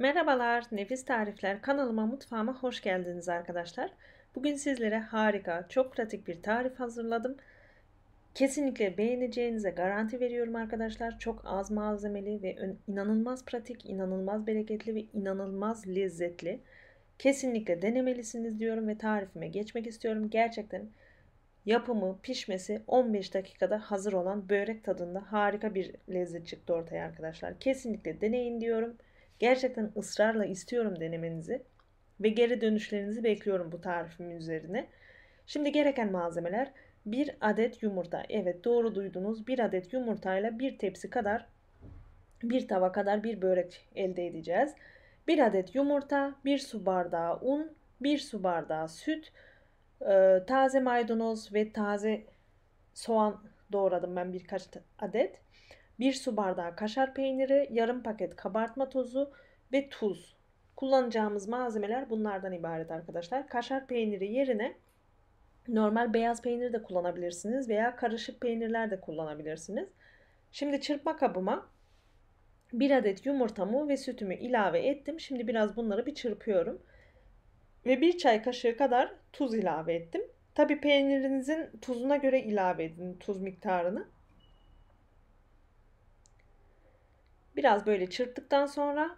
Merhabalar, Nefis Tarifler kanalıma mutfağıma hoş geldiniz arkadaşlar. Bugün sizlere harika, çok pratik bir tarif hazırladım. Kesinlikle beğeneceğinize garanti veriyorum arkadaşlar. Çok az malzemeli ve inanılmaz pratik, inanılmaz bereketli ve inanılmaz lezzetli. Kesinlikle denemelisiniz diyorum ve tarifime geçmek istiyorum. Gerçekten yapımı, pişmesi 15 dakikada hazır olan börek tadında harika bir lezzet çıktı ortaya arkadaşlar. Kesinlikle deneyin diyorum. Gerçekten ısrarla istiyorum denemenizi ve geri dönüşlerinizi bekliyorum bu tarifimin üzerine. Şimdi gereken malzemeler 1 adet yumurta. Evet doğru duydunuz. 1 adet yumurtayla bir tepsi kadar bir tava kadar bir börek elde edeceğiz. 1 adet yumurta, 1 su bardağı un, 1 su bardağı süt, e, taze maydanoz ve taze soğan doğradım ben birkaç adet. 1 su bardağı kaşar peyniri, yarım paket kabartma tozu ve tuz. Kullanacağımız malzemeler bunlardan ibaret arkadaşlar. Kaşar peyniri yerine normal beyaz peynir de kullanabilirsiniz veya karışık peynirler de kullanabilirsiniz. Şimdi çırpma kabıma bir adet yumurtamı ve sütümü ilave ettim. Şimdi biraz bunları bir çırpıyorum. Ve bir çay kaşığı kadar tuz ilave ettim. Tabi peynirinizin tuzuna göre ilave edin tuz miktarını. Biraz böyle çırptıktan sonra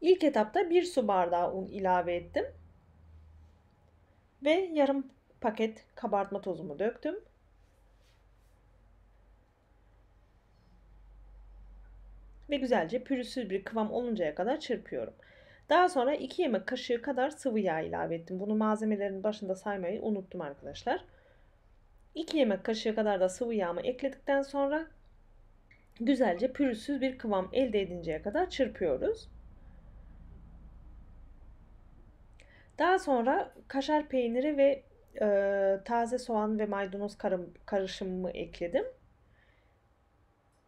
ilk etapta bir su bardağı un ilave ettim. Ve yarım paket kabartma tozumu döktüm. Ve güzelce pürüzsüz bir kıvam oluncaya kadar çırpıyorum. Daha sonra 2 yemek kaşığı kadar sıvı yağ ilave ettim. Bunu malzemelerin başında saymayı unuttum arkadaşlar. 2 yemek kaşığı kadar da sıvı yağımı ekledikten sonra güzelce pürüzsüz bir kıvam elde edinceye kadar çırpıyoruz. Daha sonra kaşar peyniri ve e, taze soğan ve maydanoz karışımımı ekledim.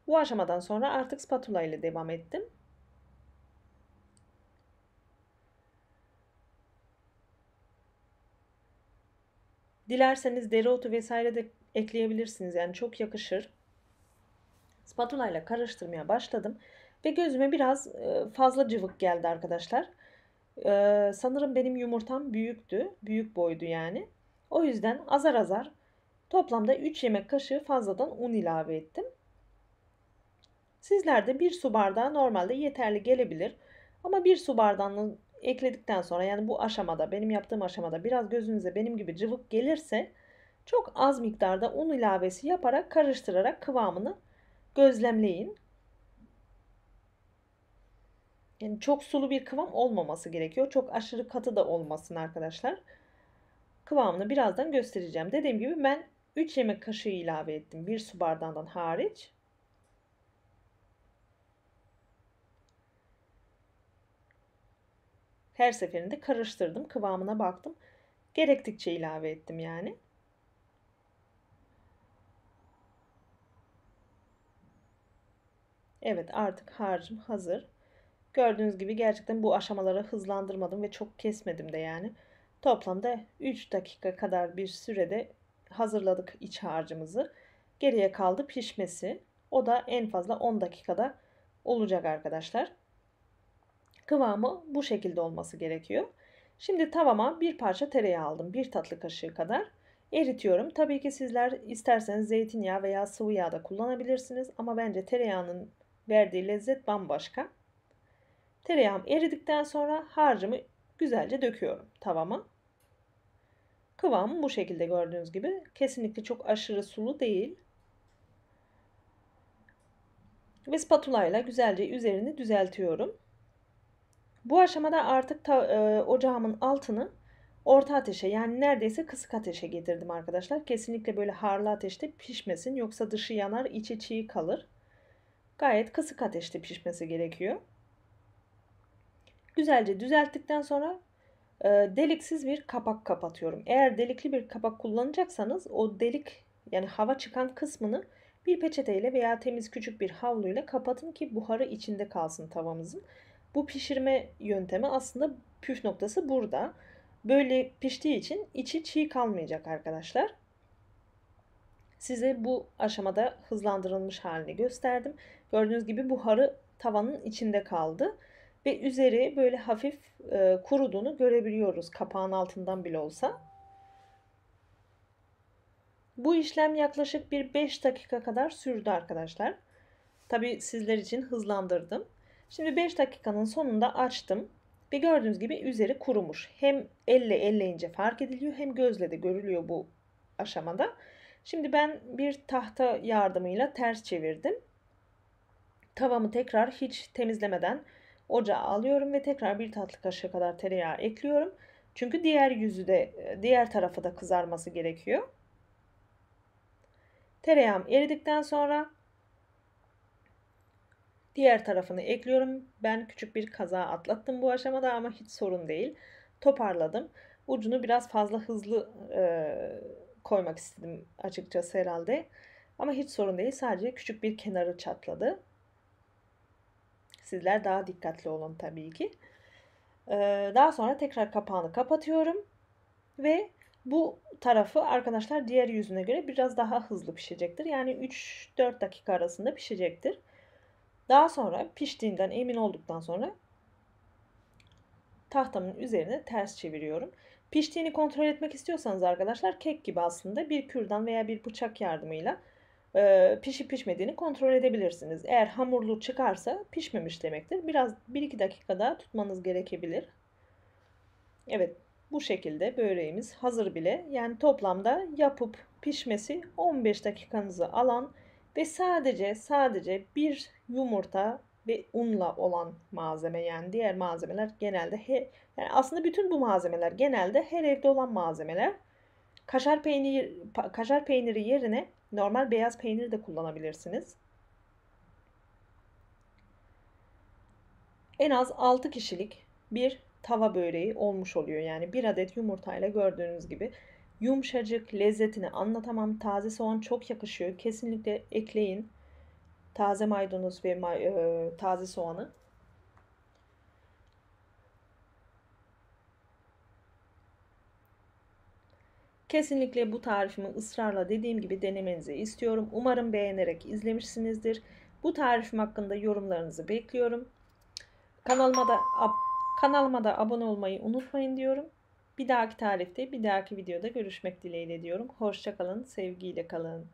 Bu aşamadan sonra artık spatula ile devam ettim. Dilerseniz dereotu vesaire de ekleyebilirsiniz. Yani çok yakışır. Spatula ile karıştırmaya başladım. Ve gözüme biraz e, fazla cıvık geldi arkadaşlar. Ee, sanırım benim yumurtam büyüktü. Büyük boydu yani. O yüzden azar azar toplamda 3 yemek kaşığı fazladan un ilave ettim. Sizlerde bir su bardağı normalde yeterli gelebilir. Ama bir su bardağını ekledikten sonra yani bu aşamada benim yaptığım aşamada biraz gözünüze benim gibi cıvık gelirse çok az miktarda un ilavesi yaparak karıştırarak kıvamını gözlemleyin. Yani çok sulu bir kıvam olmaması gerekiyor. Çok aşırı katı da olmasın arkadaşlar. Kıvamını birazdan göstereceğim. Dediğim gibi ben 3 yemek kaşığı ilave ettim. 1 su bardağından hariç. Her seferinde karıştırdım. Kıvamına baktım. Gerektikçe ilave ettim yani. Evet artık harcım hazır. Gördüğünüz gibi gerçekten bu aşamaları hızlandırmadım ve çok kesmedim de yani. Toplamda 3 dakika kadar bir sürede hazırladık iç harcımızı. Geriye kaldı pişmesi. O da en fazla 10 dakikada olacak arkadaşlar. Kıvamı bu şekilde olması gerekiyor. Şimdi tavama bir parça tereyağı aldım. Bir tatlı kaşığı kadar. Eritiyorum. Tabii ki sizler isterseniz zeytinyağı veya sıvı yağ da kullanabilirsiniz. Ama bence tereyağının verdiği lezzet bambaşka. Tereyağım eridikten sonra harcımı güzelce döküyorum tavama. Kıvamı bu şekilde gördüğünüz gibi. Kesinlikle çok aşırı sulu değil. Ve spatula ile güzelce üzerini düzeltiyorum. Bu aşamada artık ta, e, ocağımın altını orta ateşe yani neredeyse kısık ateşe getirdim arkadaşlar. Kesinlikle böyle harlı ateşte pişmesin yoksa dışı yanar içi çiğ kalır. Gayet kısık ateşte pişmesi gerekiyor. Güzelce düzelttikten sonra e, deliksiz bir kapak kapatıyorum. Eğer delikli bir kapak kullanacaksanız o delik yani hava çıkan kısmını bir peçeteyle veya temiz küçük bir havluyla kapatın ki buharı içinde kalsın tavamızın. Bu pişirme yöntemi aslında püf noktası burada. Böyle piştiği için içi çiğ kalmayacak arkadaşlar. Size bu aşamada hızlandırılmış halini gösterdim. Gördüğünüz gibi buharı tavanın içinde kaldı. ve üzeri böyle hafif e, kuruduğunu görebiliyoruz kapağın altından bile olsa. Bu işlem yaklaşık bir 5 dakika kadar sürdü arkadaşlar. Tabi sizler için hızlandırdım. Şimdi 5 dakikanın sonunda açtım. Ve gördüğünüz gibi üzeri kurumuş. Hem elle elleyince fark ediliyor hem gözle de görülüyor bu aşamada. Şimdi ben bir tahta yardımıyla ters çevirdim. Tavamı tekrar hiç temizlemeden ocağa alıyorum ve tekrar bir tatlı kaşığı kadar tereyağı ekliyorum. Çünkü diğer yüzü de diğer tarafı da kızarması gerekiyor. Tereyağım eridikten sonra diğer tarafını ekliyorum. Ben küçük bir kaza atlattım bu aşamada ama hiç sorun değil. Toparladım. Ucunu biraz fazla hızlı e, koymak istedim açıkçası herhalde. Ama hiç sorun değil. Sadece küçük bir kenarı çatladı. Sizler daha dikkatli olun tabii ki. Ee, daha sonra tekrar kapağını kapatıyorum. Ve bu tarafı arkadaşlar diğer yüzüne göre biraz daha hızlı pişecektir. Yani 3-4 dakika arasında pişecektir. Daha sonra piştiğinden emin olduktan sonra tahtamın üzerine ters çeviriyorum. Piştiğini kontrol etmek istiyorsanız arkadaşlar kek gibi aslında bir kürdan veya bir bıçak yardımıyla e, pişip pişmediğini kontrol edebilirsiniz. Eğer hamurlu çıkarsa pişmemiş demektir. Biraz 1-2 dakika daha tutmanız gerekebilir. Evet bu şekilde böreğimiz hazır bile. Yani toplamda yapıp pişmesi 15 dakikanızı alan ve sadece sadece bir yumurta ve unla olan malzeme yani diğer malzemeler genelde he, yani aslında bütün bu malzemeler genelde her evde olan malzemeler. Kaşar peyniri kaşar peyniri yerine normal beyaz peynir de kullanabilirsiniz. En az 6 kişilik bir tava böreği olmuş oluyor. Yani bir adet yumurtayla gördüğünüz gibi yumuşacık lezzetini anlatamam. Taze soğan çok yakışıyor. Kesinlikle ekleyin. Taze maydanoz ve e, taze soğanı. Kesinlikle bu tarifimi ısrarla dediğim gibi denemenizi istiyorum. Umarım beğenerek izlemişsinizdir. Bu tarifim hakkında yorumlarınızı bekliyorum. Kanalıma da kanalıma da abone olmayı unutmayın diyorum. Bir dahaki tarifte, bir dahaki videoda görüşmek dileğiyle diyorum. Hoşçakalın, sevgiyle kalın.